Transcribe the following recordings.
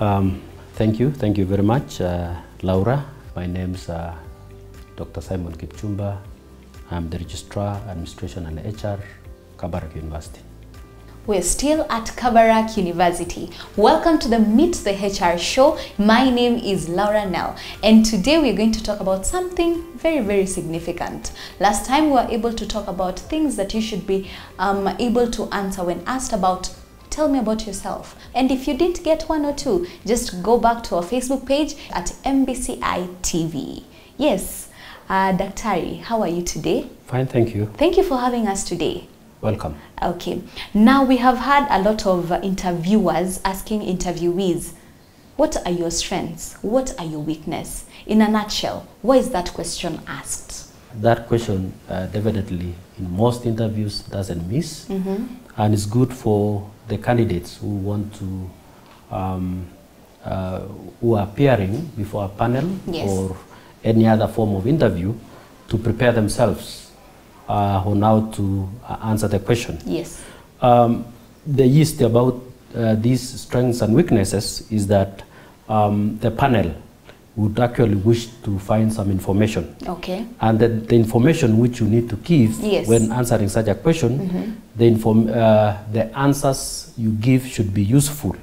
Um, thank you. Thank you very much, uh, Laura. My name's uh, Dr. Simon Kipchumba. I'm the Registrar, Administration and HR, Kabarak University. We're still at Kabarak University. Welcome to the Meet the HR show. My name is Laura Nel, and today we're going to talk about something very, very significant. Last time we were able to talk about things that you should be um, able to answer when asked about tell me about yourself. And if you didn't get one or two, just go back to our Facebook page at MBCI TV. Yes, uh, Daktari, how are you today? Fine, thank you. Thank you for having us today. Welcome. Okay, now we have had a lot of interviewers asking interviewees, what are your strengths? What are your weakness? In a nutshell, why is that question asked? That question uh, definitely in most interviews doesn't miss, Mm-hmm. and it's good for the candidates who want to, um, uh, who are appearing before a panel Yes. or any other form of interview to prepare themselves uh, on how to uh, answer the question. Yes. Um, the gist about uh, these strengths and weaknesses is that um, the panel would actually wish to find some information. Okay. And the, the information which you need to give Yes. when answering such a question, the, inform, uh, the answers you give should be useful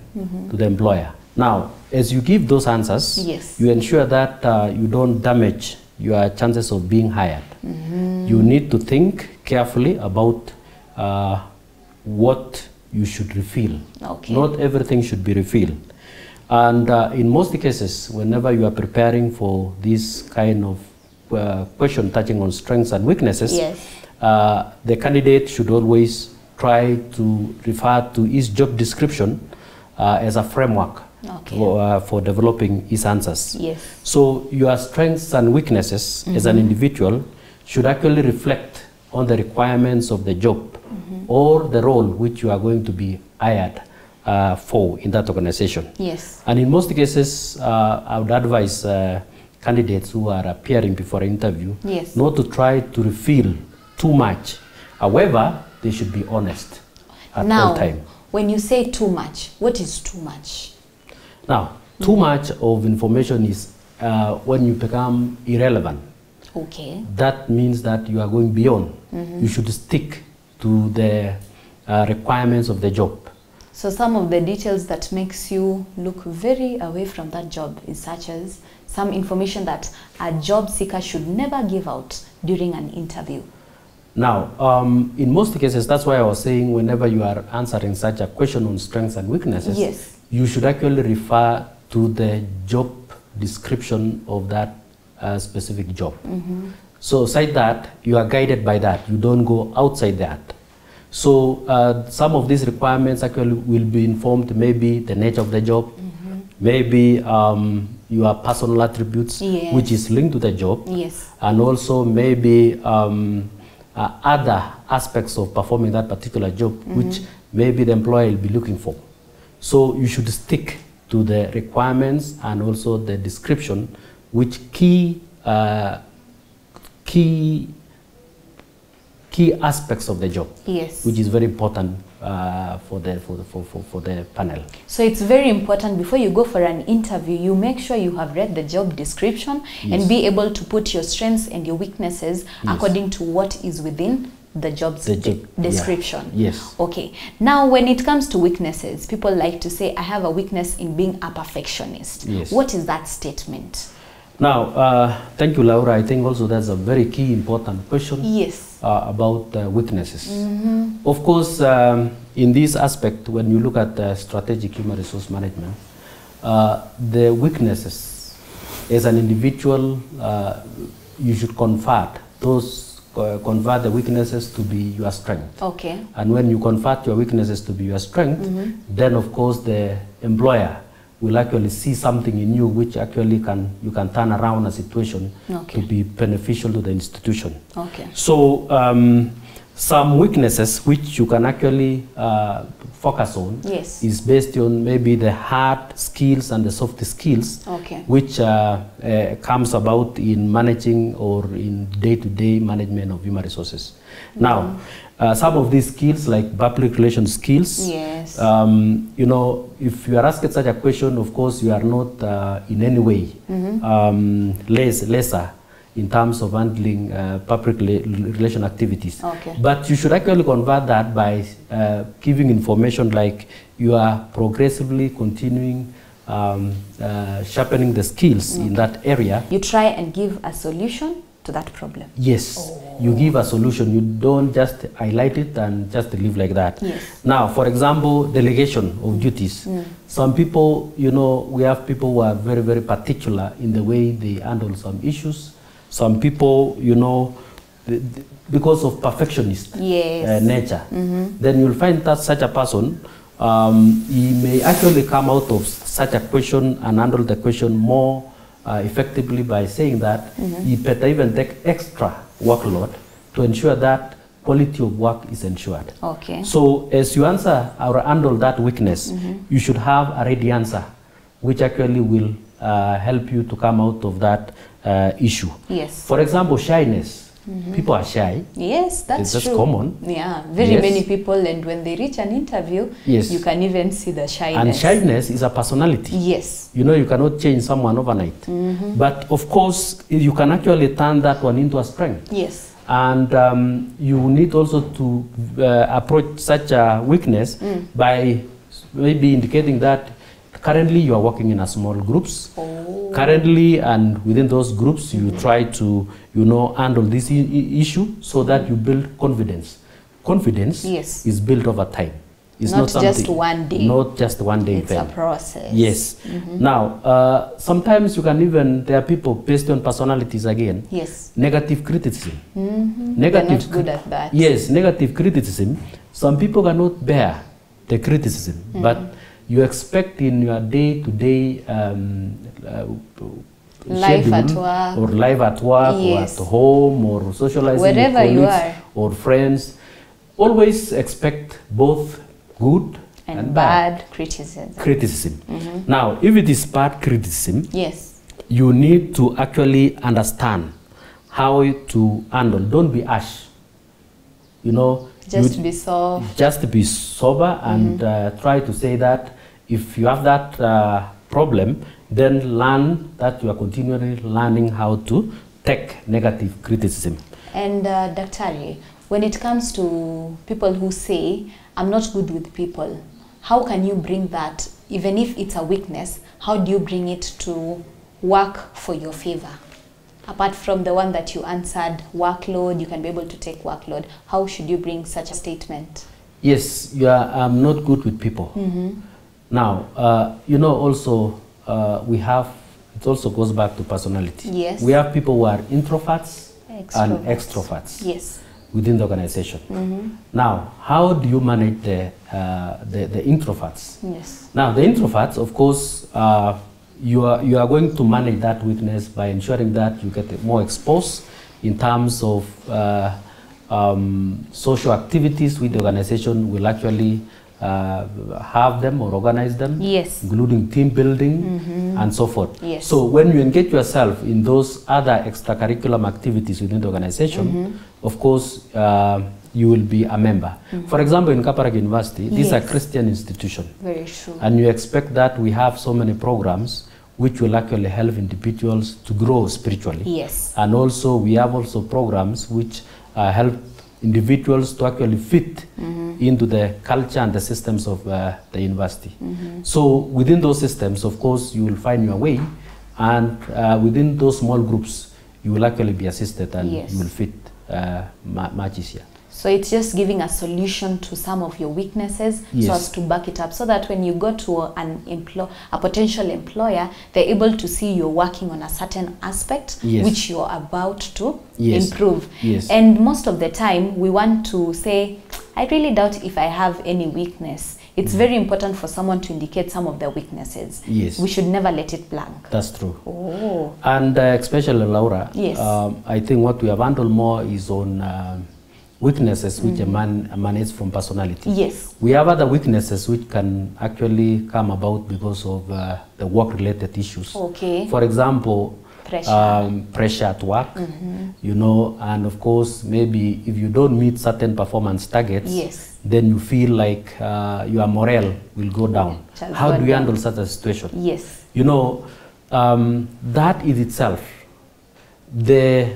to the employer. Now, as you give those answers, Yes. you ensure that uh, you don't damage your chances of being hired. You need to think carefully about uh, what you should reveal. Okay. Not everything should be revealed. And uh, in most cases, whenever you are preparing for this kind of uh, question touching on strengths and weaknesses, Yes. uh, the candidate should always try to refer to his job description uh, as a framework Okay. for, uh, for developing his answers. Yes. So your strengths and weaknesses as an individual should actually reflect on the requirements of the job or the role which you are going to be hired uh, for in that organization. Yes. And in most cases, uh, I would advise uh, candidates who are appearing before an interview Yes. not to try to reveal too much. However, they should be honest at now, all time. when you say too much, what is too much? Now, too much of information is uh, when you become irrelevant. Okay. that means that you are going beyond. You should stick to the uh, requirements of the job. So some of the details that makes you look very away from that job is such as some information that a job seeker should never give out during an interview. Now, um, in most cases, that's why I was saying whenever you are answering such a question on strengths and weaknesses, Yes. you should actually refer to the job description of that uh, specific job. So, aside that, you are guided by that. You don't go outside that. So, uh, some of these requirements actually will be informed maybe the nature of the job, maybe um, your personal attributes, Yes. which is linked to the job Yes. and also maybe um, uh, other aspects of performing that particular job which maybe the employer will be looking for. So you should stick to the requirements and also the description which key uh, key key aspects of the job Yes. which is very important uh, for the for, the- for, for, for the panel. So it's very important before you go for an interview, you make sure you have read the job description Yes. and be able to put your strengths and your weaknesses Yes. according to what is within the job's The job, yeah. description. Yes. Okay. Now, when it comes to weaknesses, people like to say, I have a weakness in being a perfectionist. Yes. What is that statement? Now, uh, thank you, Laura. I think also that's a very key important question. Yes. Uh, about uh, weaknesses. Of course, um, in this aspect, when you look at uh, strategic human resource management, the weaknesses as an individual, you should convert those, convert the weaknesses to be your strength. Okay. And when you convert your weaknesses to be your strength, then of course the employer will actually see something in you which actually can you can turn around a situation Okay. to be beneficial to the institution. Okay. So um, some weaknesses which you can actually uh, focus on Yes. is based on maybe the hard skills and the soft skills Okay. which uh, uh, comes about in managing or in day-to-day management of human resources. Now, uh, some of these skills like public relations skills, Yes. Um, you know, if you are asked such a question, of course, you are not uh, in any way um, less, lesser in terms of handling uh, public rela- relation activities. Okay. But you should actually convert that by uh, giving information like you are progressively continuing um, uh, sharpening the skills in that area. You try and give a solution to that problem. Yes, you give a solution. You don't just highlight it and just leave like that. Yes. Now, for example, delegation of duties. Some people, you know, we have people who are very, very particular in the way they handle some issues. Some people, you know, th- th- because of perfectionist Yes. uh, nature, then you'll find that such a person, um, he may actually come out of such a question and handle the question more uh, effectively by saying that you better even take extra workload to ensure that quality of work is ensured. Okay. So as you answer or handle that weakness, you should have a ready answer, which actually will uh, help you to come out of that uh, issue. Yes. For example, shyness. People are shy. Yes, that's It's just true. common. Yeah, very Yes. many people, and when they reach an interview, Yes. you can even see the shyness. And shyness is a personality. Yes. You know, you cannot change someone overnight. But of course, you can actually turn that one into a strength. Yes. And um, you need also to uh, approach such a weakness by maybe indicating that currently you are working in a small groups. Oh. Currently, and within those groups, you try to, you know, handle this issue so that you build confidence. Confidence Yes. is built over time. It's Not just one day. Not just one day It's a process. Yes. Now, uh, sometimes you can even, there are people based on personalities again, Yes. negative criticism. Mm-hmm. Negative They're not good at that. Yes, negative criticism. Some people cannot bear the criticism, but you expect in your day-to-day um, uh, Life at work. or life at work Yes. or at home or socializing Wherever with you colleagues are. or friends, always expect both good And, and, bad criticism. criticism. Now, if it is bad criticism, Yes. you need to actually understand how to handle. Don't be harsh. You know, Just be soft. just be sober and uh, try to say that if you have that uh, problem, then learn that you are continually learning how to take negative criticism. And uh, Daktari, when it comes to people who say, I'm not good with people, how can you bring that, even if it's a weakness, how do you bring it to work for your favor? Apart from the one that you answered, workload, you can be able to take workload. How should you bring such a statement? Yes, you are I'm not good with people. Now, uh, you know, also uh, we have, it also goes back to personality. Yes. We have people who are introverts and Extroverts. extroverts Yes. within the organization. Now, how do you manage the, uh, the, the introverts? Yes. Now, the introverts, of course, uh, you, are, you are going to manage that weakness by ensuring that you get more exposed in terms of uh, um, social activities with the organization will actually uh, have them or organize them, Yes. including team building and so forth. Yes. So when you engage yourself in those other extracurricular activities within the organization, Mm-hmm. of course, uh, you will be a member. For example, in Kabarak University, this is a Christian institution. Very true. And you expect that we have so many programs which will actually help individuals to grow spiritually. Yes. And also we have also programs which uh, help individuals to actually fit into the culture and the systems of uh, the university. So within those systems, of course, you will find your way, and uh, within those small groups, you will actually be assisted and Yes. you will fit uh, much easier. So it's just giving a solution to some of your weaknesses so as to back it up so that when you go to an employ a potential employer, they're able to see you're working on a certain aspect Yes. which you're about to Yes. improve. Yes. And most of the time we want to say, I really doubt if I have any weakness. It's very important for someone to indicate some of their weaknesses. Yes. We should never let it blank. That's true. Oh. And uh, especially Laura, Yes. um, I think what we have handled more is on um weaknesses which eman emanates from personality. Yes. We have other weaknesses which can actually come about because of uh, the work-related issues. Okay. For example, Pressure. Um, pressure at work, you know, and of course, maybe if you don't meet certain performance targets, Yes. then you feel like uh, your morale will go down. How do you down. handle such a situation? Yes. You know, um, that is itself, the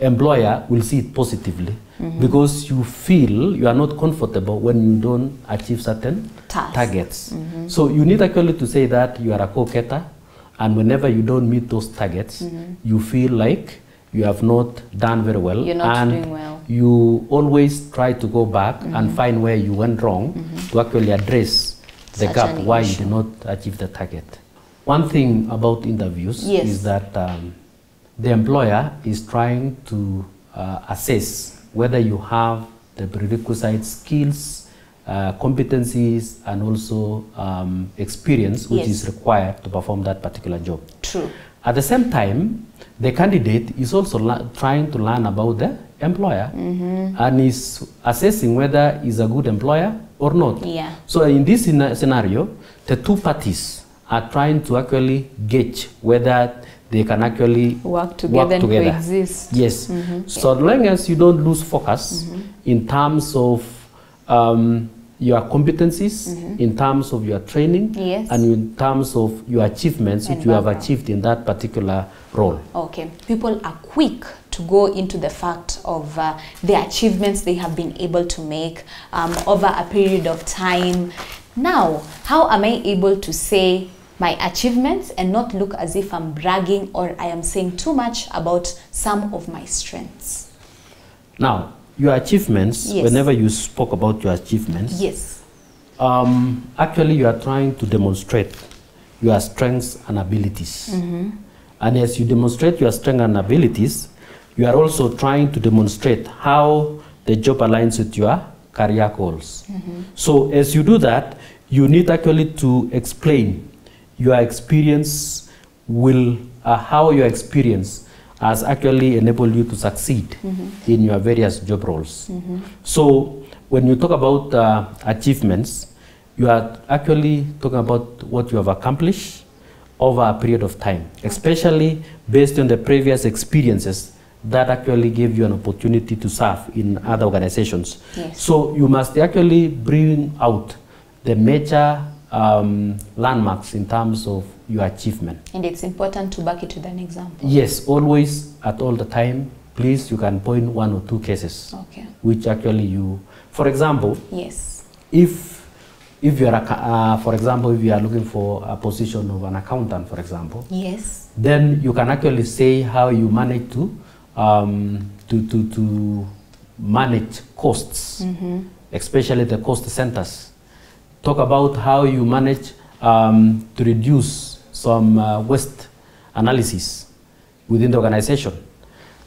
employer will see it positively Mm-hmm. because you feel you are not comfortable when you don't achieve certain Tasks. targets. So you need actually to say that you are a co-cater and whenever you don't meet those targets, you feel like you have not done very well. You're not and doing well. you always try to go back and find where you went wrong to actually address the Such gap why you did not achieve the target. One thing about interviews Yes. is that um, the employer is trying to uh, assess whether you have the prerequisite skills, uh, competencies, and also um, experience which Yes. is required to perform that particular job. True. At the same time, the candidate is also trying to learn about the employer Mm-hmm. and is assessing whether he's a good employer or not. Yeah. So in this scenario, the two parties are trying to actually gauge whether they can actually Work together and coexist. Yes. So long as you don't lose focus in terms of um, your competencies, in terms of your training, Yes. and in terms of your achievements And which you have achieved in that particular role. Okay. People are quick to go into the fact of uh, the achievements they have been able to make um, over a period of time. Now, how am I able to say my achievements and not look as if I'm bragging or I am saying too much about some of my strengths? Now, your achievements, Yes. whenever you spoke about your achievements, Yes. um, actually you are trying to demonstrate your strengths and abilities. And as you demonstrate your strengths and abilities, you are also trying to demonstrate how the job aligns with your career goals. So as you do that, you need actually to explain your experience will, uh, how your experience has actually enabled you to succeed in your various job roles. So when you talk about uh, achievements, you are actually talking about what you have accomplished over a period of time, especially based on the previous experiences that actually gave you an opportunity to serve in other organizations. Yes. So you must actually bring out the major um, landmarks in terms of your achievement. And it's important to back it with an example. Yes, always at all the time, please you can point one or two cases Okay. which actually you, for example, Yes. if if you are a, uh, for example if you are looking for a position of an accountant for example Yes. then you can actually say how you manage to um, to, to, to manage costs especially the cost centers talk about how you manage um, to reduce some uh, waste analysis within the organization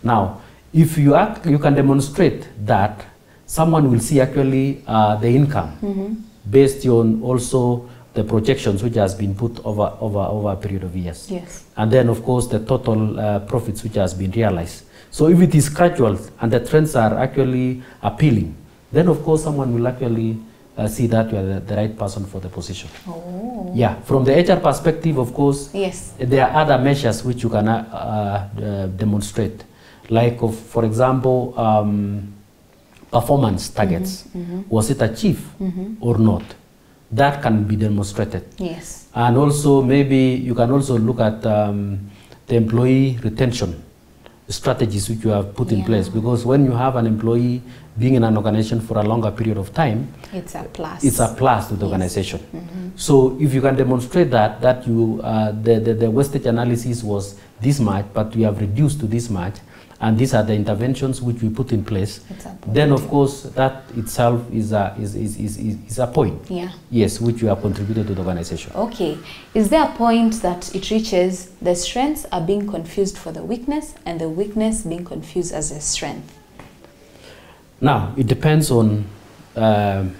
now if you act, you can demonstrate that someone will see actually uh, the income based on also the projections which has been put over, over, over a period of years. Yes. And then, of course, the total uh, profits which has been realized. So if it is gradual and the trends are actually appealing, then of course someone will actually uh, see that you are the, the right person for the position. Oh. Yeah, from the HR perspective, of course, Yes. there are other measures which you can uh, uh, demonstrate, like, of, for example, um, performance targets. Was it achieved or not? That can be demonstrated. Yes. And also, maybe you can also look at um, the employee retention strategies which you have put in place. Because when you have an employee being in an organization for a longer period of time, It's a plus. it's a plus to the organization. So if you can demonstrate that that you uh, the, the the wastage analysis was this much, but we have reduced to this much, and these are the interventions which we put in place, then of course that itself is a is is, is, is, a point. Yeah. Yes, which you have contributed to the organization. Okay. Is there a point that it reaches the strengths are being confused for the weakness and the weakness being confused as a strength? Now, it depends on um,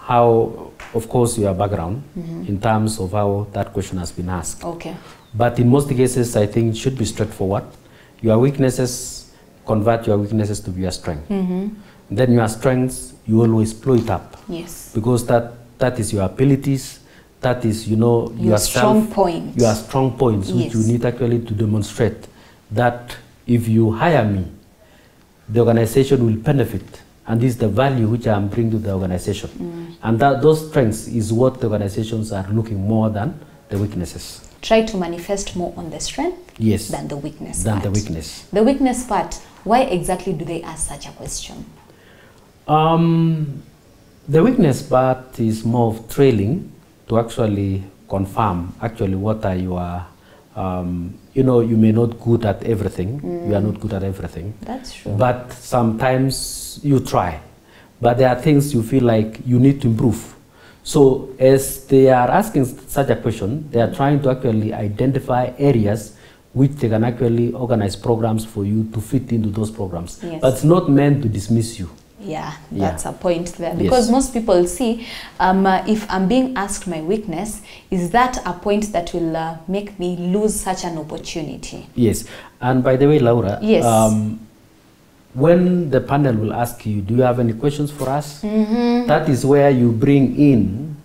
how, of course, your background in terms of how that question has been asked. Okay. But in most cases, I think it should be straightforward. Your weaknesses, convert your weaknesses to be your strength. Then your strengths, you always blow it up Yes. because that that is your abilities that is you know Your strong point. your strong points which you need actually to demonstrate that if you hire me the organization will benefit and this is the value which i'm bringing to the organization Mm. and that those strengths is what the organizations are looking more than the weaknesses Try to manifest more on the strength yes than the weakness than part. the weakness The weakness part, why exactly do they ask such a question? Um, the weakness part is more of trailing to actually confirm actually what are your, um, you know, you may not good at everything. You are not good at everything. That's true. But sometimes you try. But there are things you feel like you need to improve. So as they are asking such a question, they are trying to actually identify areas which they can actually organize programs for you to fit into those programs. Yes. But it's not meant to dismiss you. Yeah, Yeah. that's a point there. Yes. Because most people see, um, uh, if I'm being asked my weakness, is that a point that will uh, make me lose such an opportunity? Yes, and by the way, Laura, Yes. um, when the panel will ask you, do you have any questions for us? Mm-hmm. That is where you bring in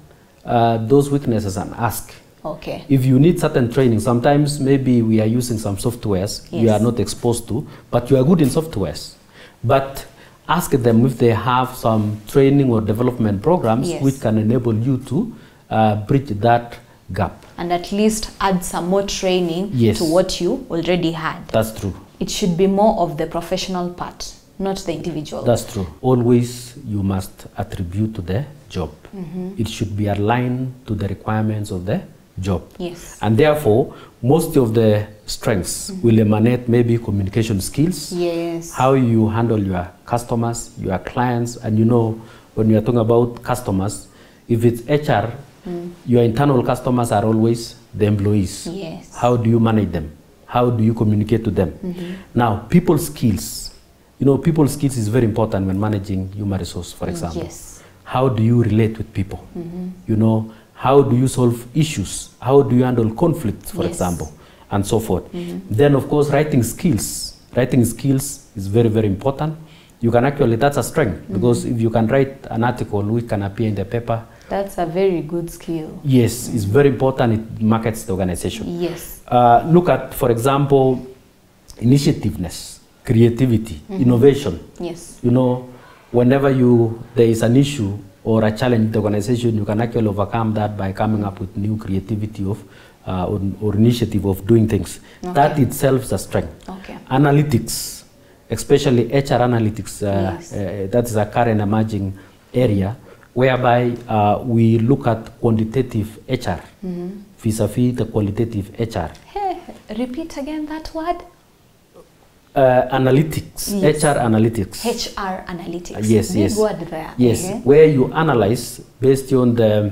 uh, those weaknesses and ask. Okay. If you need certain training, sometimes maybe we are using some softwares you are not exposed to, but you are good in softwares. But ask them if they have some training or development programs Yes. which can enable you to uh, bridge that gap. And at least add some more training Yes. to what you already had. That's true. It should be more of the professional part, not the individual. That's true. Always you must attribute to the job. Mm-hmm. It should be aligned to the requirements of the job. yes. And therefore, most of the strengths mm-hmm. will emanate maybe communication skills, Yes. how you handle your customers, your clients, and you know, when you are talking about customers, if it's HR, mm. your internal customers are always the employees. Yes. How do you manage them? How do you communicate to them? Mm-hmm. Now, people skills. You know, people skills is very important when managing human resource, for mm, example. Yes. How do you relate with people? Mm-hmm. You know, how do you solve issues? How do you handle conflicts, for Yes. example, and so forth. Mm-hmm. Then, of course, writing skills. Writing skills is very, very important. You can actually, that's a strength, because if you can write an article which can appear in the paper, That's a very good skill. yes, it's very important. It markets the organization. Yes. Uh, look at, for example, initiativeness, creativity, innovation. Yes. You know, whenever you there is an issue or a challenge in the organization, you can actually overcome that by coming up with new creativity of uh, or, or initiative of doing things. That itself is a strength. Okay. Analytics, especially HR analytics, uh, Yes. uh, that is a current emerging area whereby uh, we look at quantitative HR vis-a-vis the qualitative HR. Hey, repeat again that word. Uh, analytics, Yes. HR analytics. HR analytics. Yes, Big yes. word there. Yes, Okay. where you analyze based on the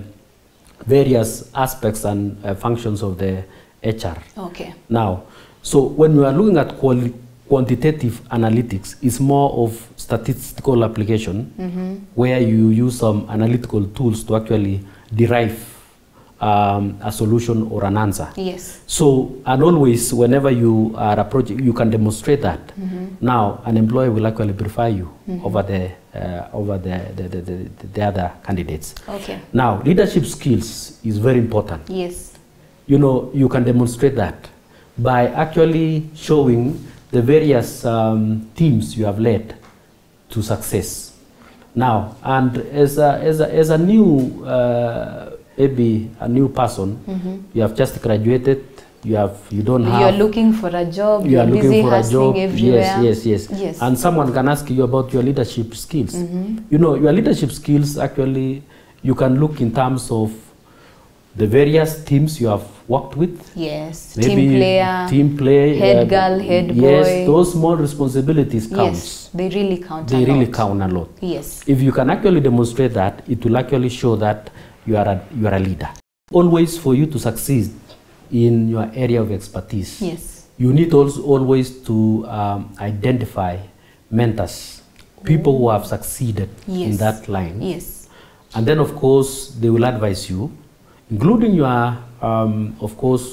various aspects and uh, functions of the HR. Okay. Now, so when we are looking at quali- quantitative analytics, is more of statistical application where you use some analytical tools to actually derive um, a solution or an answer. Yes. So, and always, whenever you are approaching, you can demonstrate that. Now, an employer will actually prefer you over the uh, over the the, the, the the other candidates. Okay. Now, leadership skills is very important. Yes. You know, you can demonstrate that by actually showing the various um, teams you have led to success. Now, and as a, as a, as a new, uh, maybe a new person, you have just graduated, you have, you don't have. You're looking for a job. you are busy looking for a hustling job. everywhere. Yes, yes, yes, Yes. And someone can ask you about your leadership skills. You know, your leadership skills actually, you can look in terms of the various teams you have worked with. yes. Maybe Team player. team play, head girl, head yes, boy. those small responsibilities counts. Yes. They really count. They really lot. count a lot. Yes. If you can actually demonstrate that, it will actually show that you are a, you are a leader. Always for you to succeed in your area of expertise, Yes. you need also always to um, identify mentors, people who have succeeded in that line. Yes. And then, of course, they will advise you, including your, um, of course,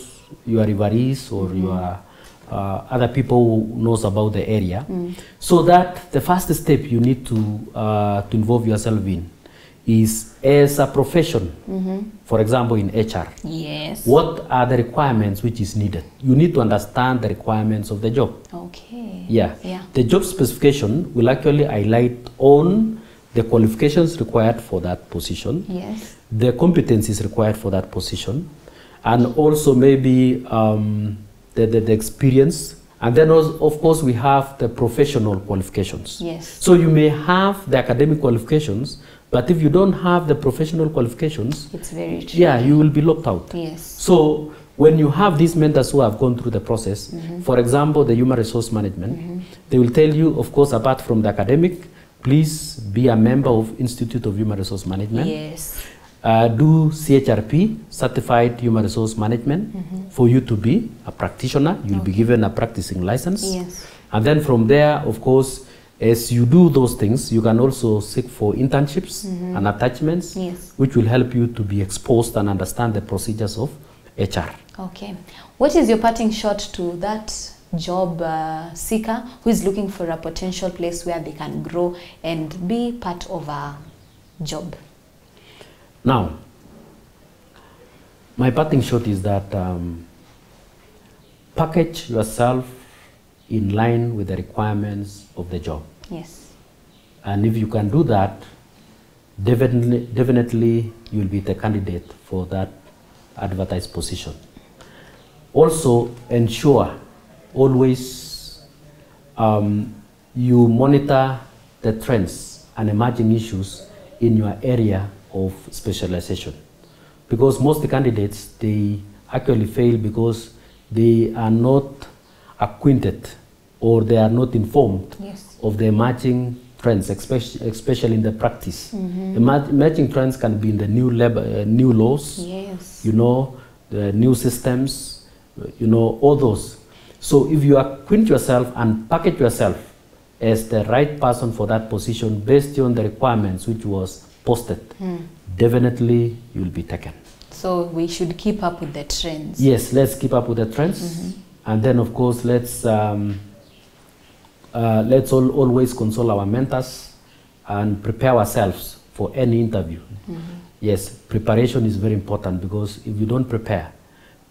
your referees or your uh, other people who knows about the area. So that the first step you need to, uh, to involve yourself in is as a profession, for example in HR, Yes. what are the requirements which is needed? You need to understand the requirements of the job. Okay. Yeah. Yeah. The job specification will actually highlight on the qualifications required for that position, Yes. The competencies required for that position, and also maybe um, the, the, the experience. And then, also, of course, we have the professional qualifications. Yes. So you may have the academic qualifications, but if you don't have the professional qualifications, It's very true. yeah, you will be locked out. Yes. So when you have these mentors who have gone through the process, for example, the human resource management, they will tell you, of course, apart from the academic, please be a member of Institute of Human Resource Management. Yes. Uh, do CHRP, Certified Human Resource Management, for you to be a practitioner. You'll be given a practicing license. Yes. And then from there, of course, as you do those things, you can also seek for internships and attachments, Yes. which will help you to be exposed and understand the procedures of HR. Okay. What is your parting shot to that job uh, seeker who is looking for a potential place where they can grow and be part of a job? Now, my parting shot is that um, package yourself in line with the requirements of the job. Yes. And if you can do that, definitely, definitely you'll be the candidate for that advertised position. Also, ensure always um, you monitor the trends and emerging issues in your area of specialization. Because most candidates, they actually fail because they are not acquainted or they are not informed Yes. of the emerging trends, especially, especially in the practice. Emer- Emerging trends can be in the new, labor, uh, new laws, Yes. you know, the new systems, you know, all those. So if you acquaint yourself and package yourself as the right person for that position based on the requirements which was posted, definitely you'll be taken. So we should keep up with the trends. Yes, let's keep up with the trends, and then of course let's um, uh, let's all, always console our mentors and prepare ourselves for any interview. Yes, preparation is very important because if you don't prepare,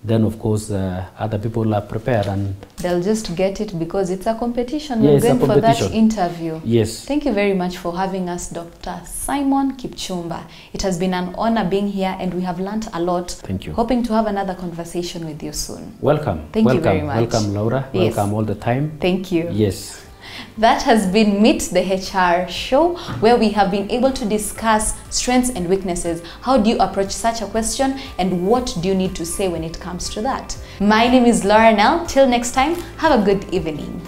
then of course uh, other people are prepared and They'll just get it because it's a competition. Yeah, We're going for that interview. yes, Thank you very much for having us, Dr. Simon Kipchumba. It has been an honor being here and we have learnt a lot. Thank you. Hoping to have another conversation with you soon. welcome. Thank you welcome, very much. welcome, Laura. Yes. Welcome all the time. Thank you. Yes. That has been Meet the HR show where we have been able to discuss strengths and weaknesses. How do you approach such a question and what do you need to say when it comes to that? My name is Laura Nel. Till next time, have a good evening.